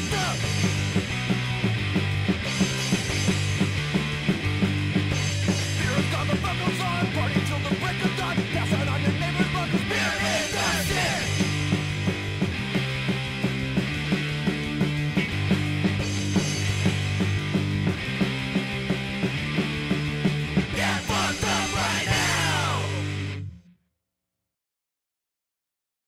Here comes the buckles